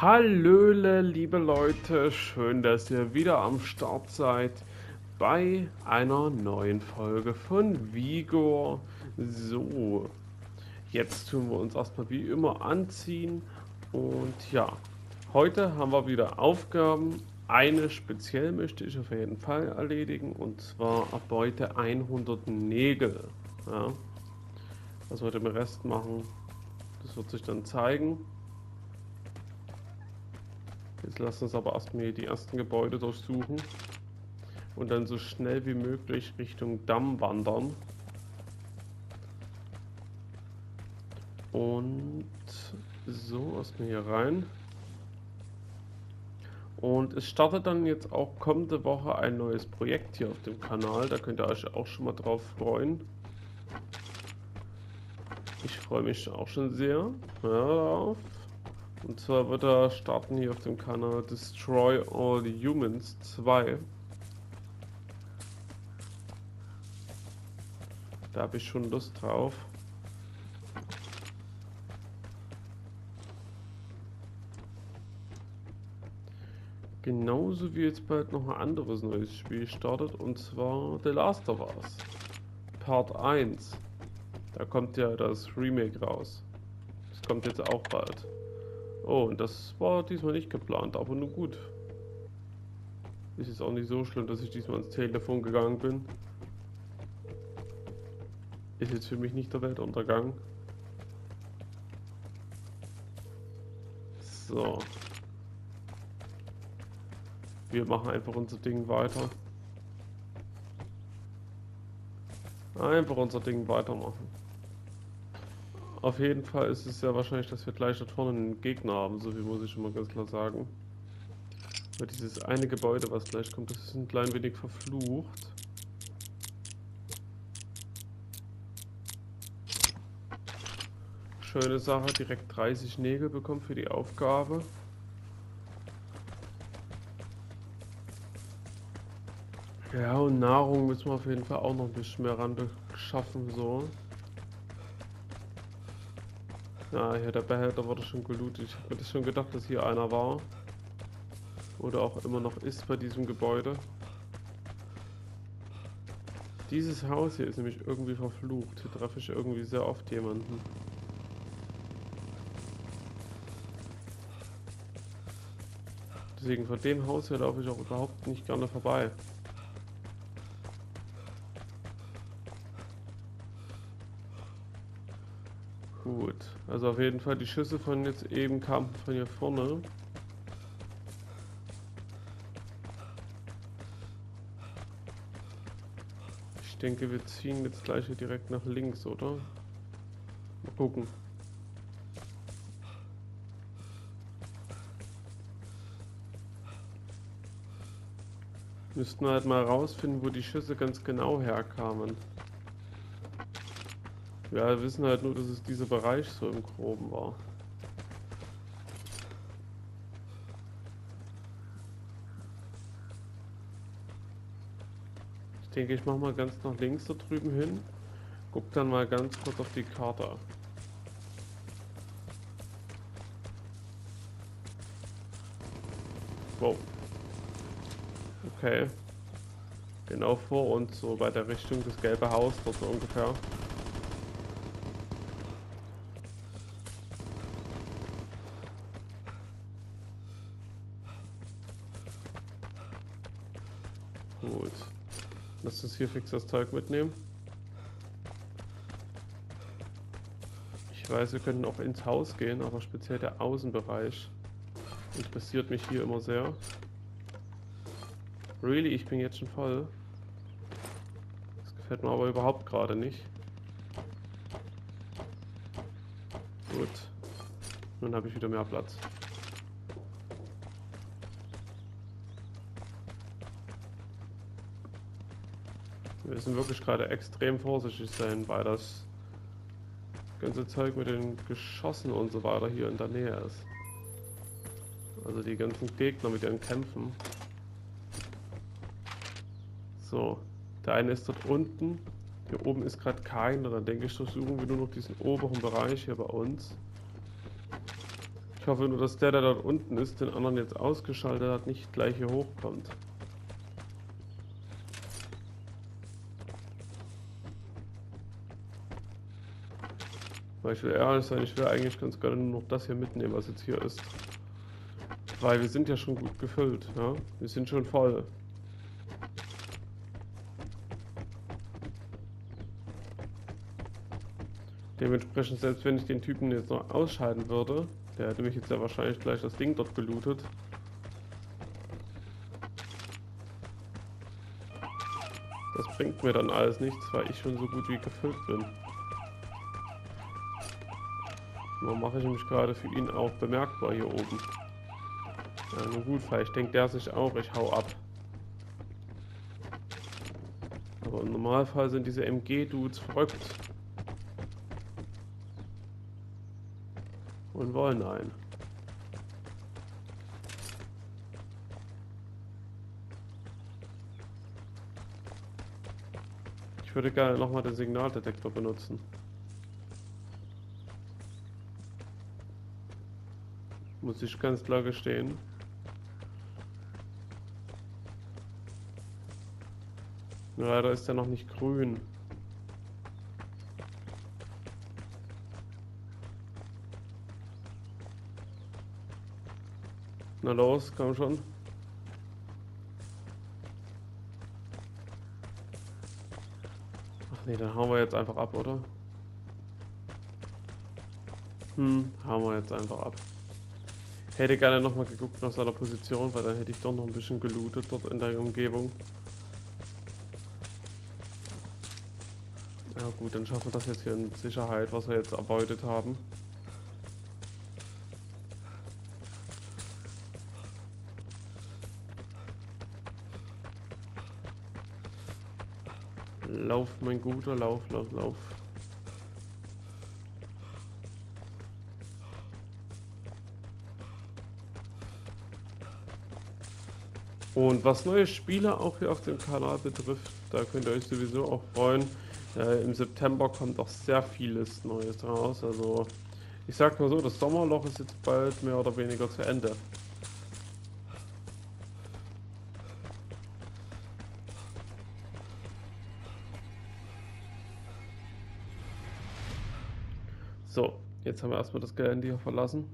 Hallöle, liebe Leute, schön, dass ihr wieder am Start seid bei einer neuen Folge von Vigor. So, jetzt tun wir uns erstmal wie immer anziehen und ja, heute haben wir wieder Aufgaben. Eine speziell möchte ich auf jeden Fall erledigen und zwar erbeute 100 Nägel. Ja. Was wir dem Rest machen, das wird sich dann zeigen. Jetzt lassen uns aber erstmal die ersten Gebäude durchsuchen und dann so schnell wie möglich Richtung Damm wandern. Und so, erstmal hier rein. Und es startet dann jetzt auch kommende Woche ein neues Projekt hier auf dem Kanal. Da könnt ihr euch auch schon mal drauf freuen. Ich freue mich auch schon sehr ja, darauf. Und zwar wird er starten hier auf dem Kanal Destroy All Humans 2. Da habe ich schon Lust drauf. Genauso wie jetzt bald noch ein anderes neues Spiel startet und zwar The Last of Us Part 1. Da kommt ja das Remake raus. Das kommt jetzt auch bald. Oh, und das war diesmal nicht geplant, aber nur gut. Ist jetzt auch nicht so schlimm, dass ich diesmal ans Telefon gegangen bin. Ist jetzt für mich nicht der Weltuntergang. So. Wir machen einfach unser Ding weiter. Einfach unser Ding weitermachen. Auf jeden Fall ist es ja wahrscheinlich, dass wir gleich dort vorne einen Gegner haben, so wie muss ich schon mal ganz klar sagen. Weil dieses eine Gebäude, was gleich kommt, das ist ein klein wenig verflucht. Schöne Sache, direkt 30 Nägel bekommen für die Aufgabe. Ja, und Nahrung müssen wir auf jeden Fall auch noch ein bisschen mehr ran beschaffen, so. Ja, hier der Behälter wurde schon gelootet. Ich das schon gedacht, dass hier einer war. Oder auch immer noch ist bei diesem Gebäude. Dieses Haus hier ist nämlich irgendwie verflucht. Hier treffe ich irgendwie sehr oft jemanden. Deswegen von dem Haus hier laufe ich auch überhaupt nicht gerne vorbei. Also auf jeden Fall die Schüsse von jetzt eben kamen von hier vorne. Ich denke, wir ziehen jetzt gleich hier direkt nach links, oder? Mal gucken. Müssten halt mal rausfinden, wo die Schüsse ganz genau herkamen. Ja, wir wissen halt nur, dass es dieser Bereich so im Groben war. Ich denke, ich mache mal ganz nach links da drüben hin. Guck dann mal ganz kurz auf die Karte. Wow. Okay. Genau vor uns, so bei der Richtung des gelbe Haus, dort so ungefähr. Gut. Lass uns hier fix das Zeug mitnehmen. Ich weiß, wir können auch ins Haus gehen, aber speziell der Außenbereich interessiert mich hier immer sehr. Really, ich bin jetzt schon voll. Das gefällt mir aber überhaupt gerade nicht. Gut. Nun habe ich wieder mehr Platz. Wir müssen wirklich gerade extrem vorsichtig sein, weil das ganze Zeug mit den Geschossen und so weiter hier in der Nähe ist. Also die ganzen Gegner mit ihren Kämpfen. So, der eine ist dort unten. Hier oben ist gerade keiner. Dann denke ich, durchsuchen wir nur noch diesen oberen Bereich hier bei uns. Ich hoffe nur, dass der, der dort unten ist, den anderen jetzt ausgeschaltet hat, nicht gleich hier hochkommt. Weil ich will ehrlich sein, ich will eigentlich ganz gerne nur noch das hier mitnehmen, was jetzt hier ist. Weil wir sind ja schon gut gefüllt, ja? Wir sind schon voll. Dementsprechend, selbst wenn ich den Typen jetzt noch ausschalten würde, der hätte mich jetzt ja wahrscheinlich gleich das Ding dort gelootet. Das bringt mir dann alles nichts, weil ich schon so gut wie gefüllt bin. Nur mache ich mich gerade für ihn auch bemerkbar hier oben. Ja, nun gut, vielleicht denkt der sich auch, ich hau ab. Aber im Normalfall sind diese MG-Dudes verrückt. Und wollen einen. Ich würde gerne nochmal den Signaldetektor benutzen. Muss ich ganz klar gestehen. Leider ist er noch nicht grün. Na los, komm schon. Ach nee, dann hauen wir jetzt einfach ab, oder? Hm, hauen wir jetzt einfach ab. Hätte gerne nochmal geguckt nach seiner Position, weil dann hätte ich doch noch ein bisschen gelootet dort in der Umgebung. Ja gut, dann schaffen wir das jetzt hier in Sicherheit, was wir jetzt erbeutet haben. Lauf, mein guter, lauf, lauf, lauf. Und was neue Spiele auch hier auf dem Kanal betrifft, da könnt ihr euch sowieso auch freuen. Äh, Im September kommt auch sehr vieles Neues raus. Also ich sag mal so, das Sommerloch ist jetzt bald mehr oder weniger zu Ende. So, jetzt haben wir erstmal das Gelände hier verlassen.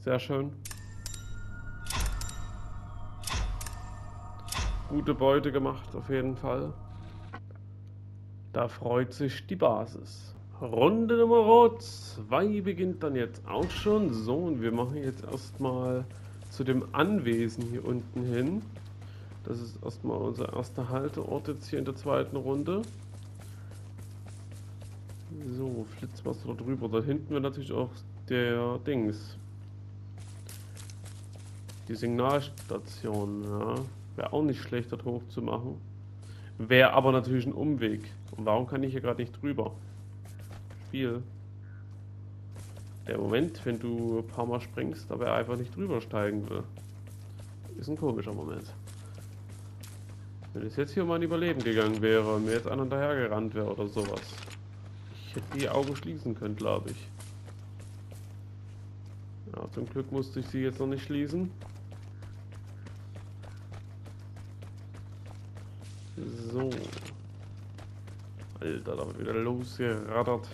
Sehr schön. Gute Beute gemacht, auf jeden Fall. Da freut sich die Basis. Runde Nummer 2 beginnt dann jetzt auch schon. So, und wir machen jetzt erstmal zu dem Anwesen hier unten hin. Das ist erstmal unser erster Halteort jetzt hier in der zweiten Runde. So, Flitzwasser drüber. Da hinten wäre natürlich auch der Dings. Die Signalstation, ja. Wäre auch nicht schlecht, dort hoch zu machen. Wäre aber natürlich ein Umweg. Und warum kann ich hier gerade nicht drüber? Spiel. Der Moment, wenn du ein paar Mal springst, aber er einfach nicht drüber steigen will. Ist ein komischer Moment. Wenn es jetzt hier um mein Überleben gegangen wäre und mir jetzt einer dahergerannt wäre oder sowas. Ich hätte die Augen schließen können, glaube ich. Ja, zum Glück musste ich sie jetzt noch nicht schließen. So. Alter, da wird wieder losgerattert.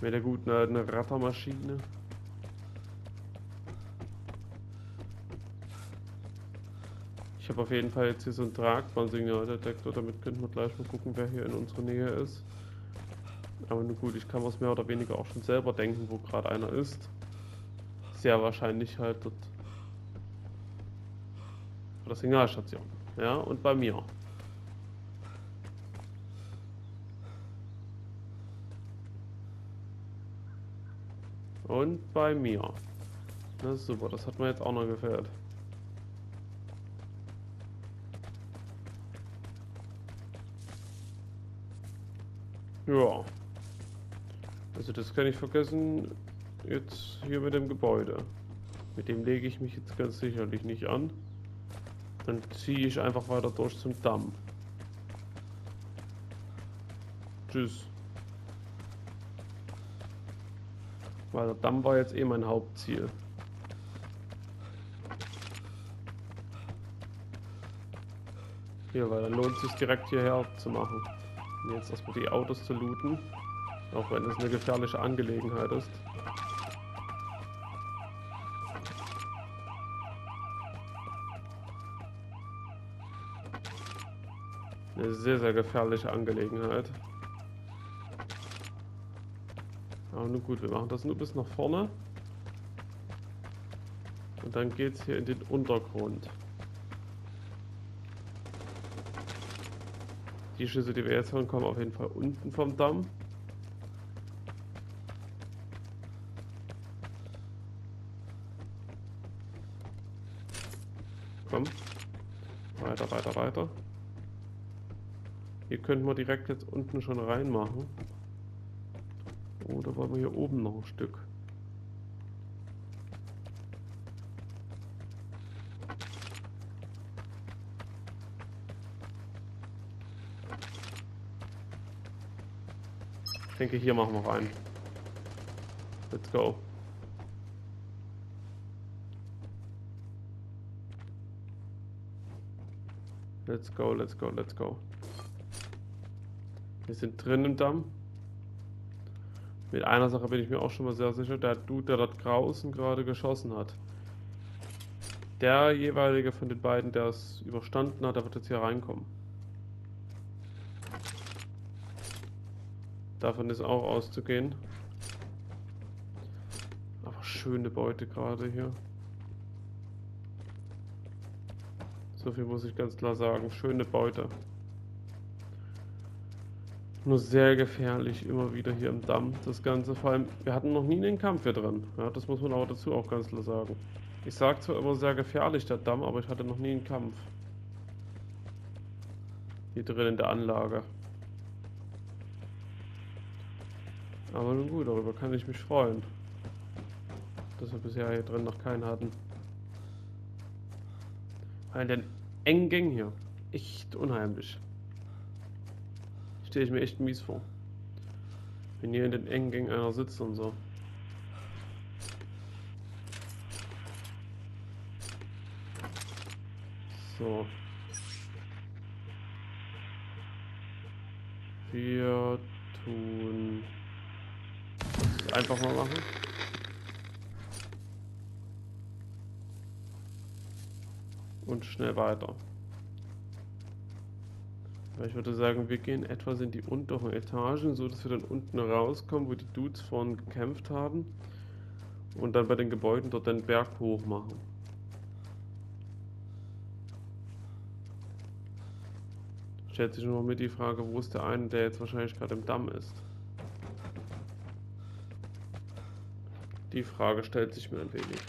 Mit der guten alten Rattermaschine. Ich habe auf jeden Fall jetzt hier so einen tragbaren Signaldetektor, damit könnten wir gleich mal gucken, wer hier in unserer Nähe ist. Aber nun gut, ich kann was mehr oder weniger auch schon selber denken, wo gerade einer ist. Sehr wahrscheinlich halt dort. Bei der Signalstation. Ja, und bei mir. Und bei mir. Na super, das hat mir jetzt auch noch gefällt. Ja. Also das kann ich vergessen. Jetzt hier mit dem Gebäude. Mit dem lege ich mich jetzt ganz sicherlich nicht an. Dann ziehe ich einfach weiter durch zum Damm. Tschüss. Weil der Damm war jetzt eh mein Hauptziel. Hier, weil dann lohnt es sich direkt hierher zu machen. Jetzt erstmal die Autos zu looten. Auch wenn es eine gefährliche Angelegenheit ist. Eine sehr, sehr gefährliche Angelegenheit. Aber nun gut, wir machen das nur bis nach vorne. Und dann geht es hier in den Untergrund. Die Schüsse, die wir jetzt hören, kommen auf jeden Fall unten vom Damm. Komm. Weiter, weiter, weiter. Hier könnten wir direkt jetzt unten schon reinmachen. Oder wollen wir hier oben noch ein Stück? Ich denke, hier machen wir rein. Let's go. Let's go, let's go, let's go. Wir sind drin im Damm. Mit einer Sache bin ich mir auch schon mal sehr sicher. Der Dude, der dort draußen gerade geschossen hat. Der jeweilige von den beiden, der es überstanden hat, der wird jetzt hier reinkommen. Davon ist auch auszugehen. Aber schöne Beute gerade hier. So viel muss ich ganz klar sagen. Schöne Beute. Nur sehr gefährlich immer wieder hier im Damm, das Ganze. Vor allem, wir hatten noch nie einen Kampf hier drin. Ja, das muss man aber dazu auch ganz klar sagen. Ich sage zwar immer sehr gefährlich, der Damm, aber ich hatte noch nie einen Kampf. Hier drin in der Anlage. Aber nun gut, darüber kann ich mich freuen. Dass wir bisher hier drin noch keinen hatten. Weil den engen Gang hier. Echt unheimlich. Stelle ich mir echt mies vor. Wenn hier in den engen Gängen einer sitzt und so. So. Wir tun einfach mal machen. Und schnell weiter. Ich würde sagen, wir gehen etwas in die unteren Etagen, so dass wir dann unten rauskommen, wo die Dudes vorhin gekämpft haben. Und dann bei den Gebäuden dort den Berg hoch machen. Stellt sich nur noch mit die Frage, wo ist der eine, der jetzt wahrscheinlich gerade im Damm ist. Die Frage stellt sich mir ein wenig.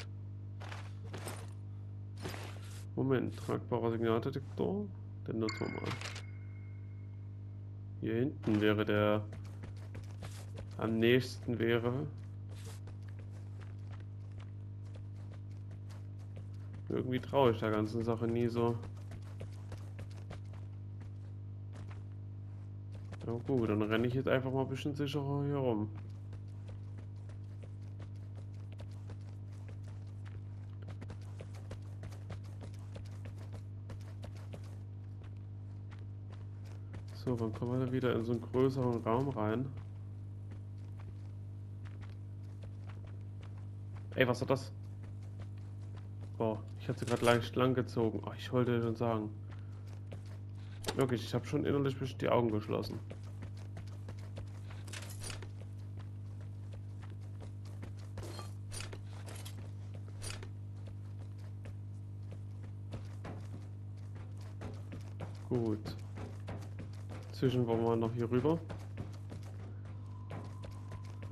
Moment, tragbarer Signaldetektor? Den nutzen wir mal. Hier hinten wäre der am nächsten wäre. Irgendwie traue ich der ganzen Sache nie so. Ja gut, dann renne ich jetzt einfach mal ein bisschen sicherer hier rum. So, wann kommen wir wieder in so einen größeren Raum rein? Ey, was war das? Oh, ich hatte gerade leicht lang gezogen. Oh, ich wollte schon sagen. Wirklich, ich habe schon innerlich die Augen geschlossen. Gut. Zwischen wollen wir noch hier rüber.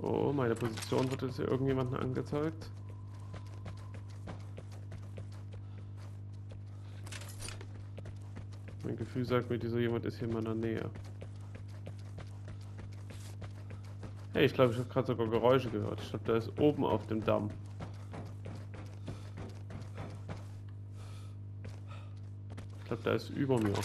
Oh, meine Position wird jetzt hier irgendjemanden angezeigt. Mein Gefühl sagt mir, dieser jemand ist hier in meiner Nähe. Hey, ich glaube, ich habe gerade sogar Geräusche gehört. Ich glaube, der ist oben auf dem Damm. Ich glaube, der ist über mir.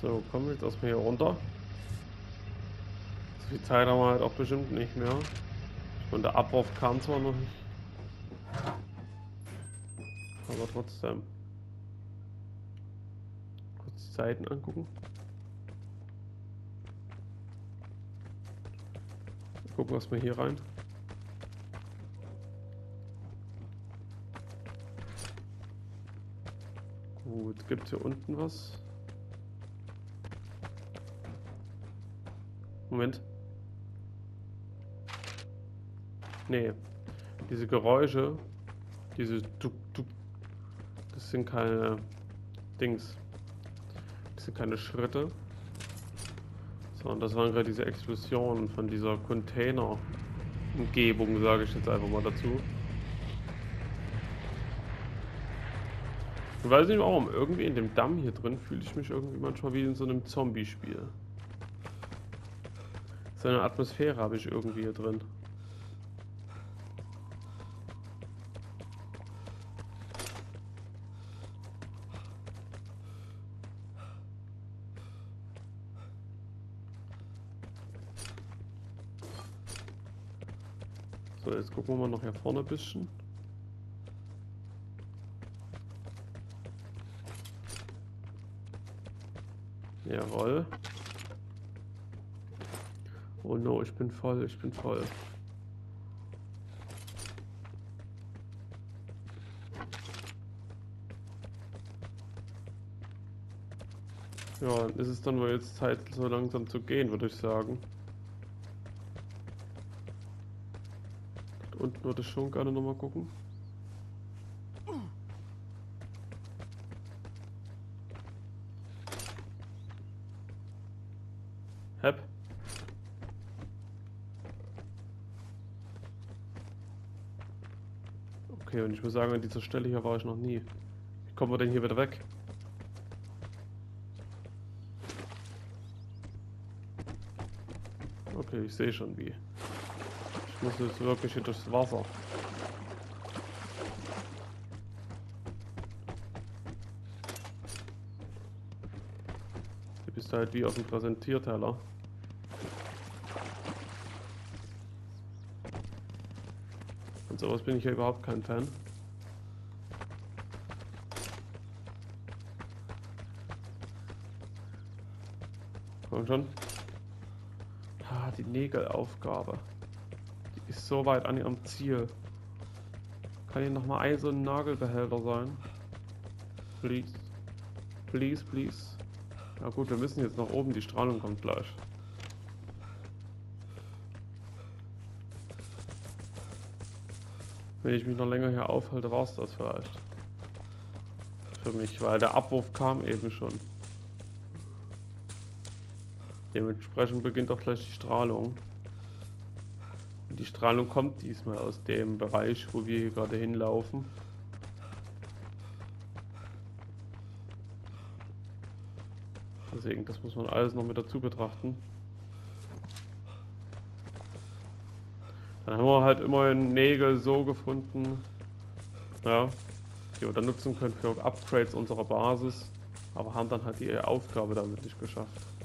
So, kommen wir jetzt erstmal hier runter. So viel Zeit haben wir halt auch bestimmt nicht mehr. Meine, der Abwurf kam zwar noch nicht. Aber trotzdem. Kurz die Seiten angucken. Gucken wir mal hier rein. Gut, gibt hier unten was? Moment. Nee. Diese Geräusche, diese Tuk Tuk, das sind keine Dings. Das sind keine Schritte. Sondern das waren gerade diese Explosionen von dieser Container-Umgebung, sage ich jetzt einfach mal dazu. Ich weiß nicht warum, irgendwie in dem Damm hier drin fühle ich mich irgendwie manchmal wie in so einem Zombie-Spiel. So eine Atmosphäre habe ich irgendwie hier drin. So, jetzt gucken wir mal noch hier vorne ein bisschen. Jawohl. Oh no, ich bin voll, ich bin voll. Ja, ist es dann wohl jetzt Zeit, so langsam zu gehen, würde ich sagen. Würde schon gerne nochmal gucken. Hep. Okay, und ich muss sagen, an dieser Stelle hier war ich noch nie. Wie kommen wir denn hier wieder weg? Okay, ich sehe schon wie. Ich muss jetzt wirklich hier durchs Wasser. Du bist halt wie auf dem Präsentierteller. Und sowas bin ich ja überhaupt kein Fan. Komm schon. Ah, die Nägelaufgabe. Ist so weit an ihrem Ziel. Kann hier nochmal ein so ein Nagelbehälter sein? Please. Please, please. Na gut, wir müssen jetzt nach oben, die Strahlung kommt gleich. Wenn ich mich noch länger hier aufhalte, war es das vielleicht. Für mich, weil der Abwurf kam eben schon. Dementsprechend beginnt auch gleich die Strahlung. Die Strahlung kommt diesmal aus dem Bereich, wo wir hier gerade hinlaufen. Deswegen, das muss man alles noch mit dazu betrachten. Dann haben wir halt immerhin Nägel so gefunden, ja, die wir dann nutzen können für Upgrades unserer Basis, aber haben dann halt die Aufgabe damit nicht geschafft.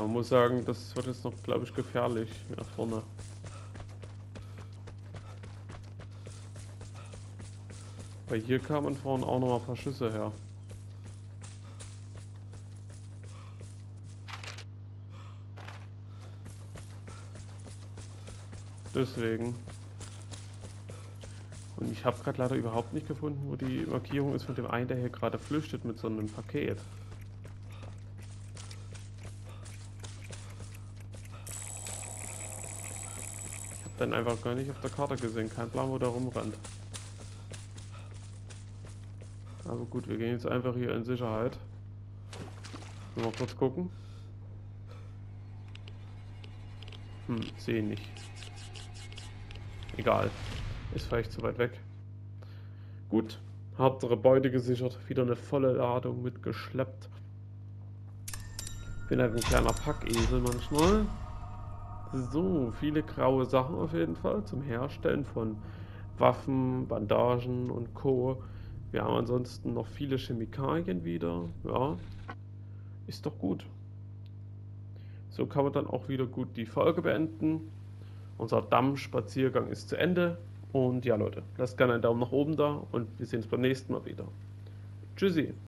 Man muss sagen, das wird jetzt noch, glaube ich, gefährlich nach vorne. Weil hier kamen vorhin auch noch mal ein paar Schüsse her. Deswegen. Und ich habe gerade leider überhaupt nicht gefunden, wo die Markierung ist von dem einen, der hier gerade flüchtet mit so einem Paket. Dann einfach gar nicht auf der Karte gesehen, kein Plan, wo der rumrennt. Aber gut, wir gehen jetzt einfach hier in Sicherheit. Mal kurz gucken. Hm, sehe nicht. egal. Ist vielleicht zu weit weg. Gut, härtere Beute gesichert, wieder eine volle Ladung mitgeschleppt. Bin halt ein kleiner Packesel manchmal. So, viele graue Sachen auf jeden Fall zum Herstellen von Waffen, Bandagen und Co. Wir haben ansonsten noch viele Chemikalien wieder. Ja, ist doch gut. So kann man dann auch wieder gut die Folge beenden. Unser Dammspaziergang ist zu Ende. Und ja Leute, lasst gerne einen Daumen nach oben da und wir sehen uns beim nächsten Mal wieder. Tschüssi.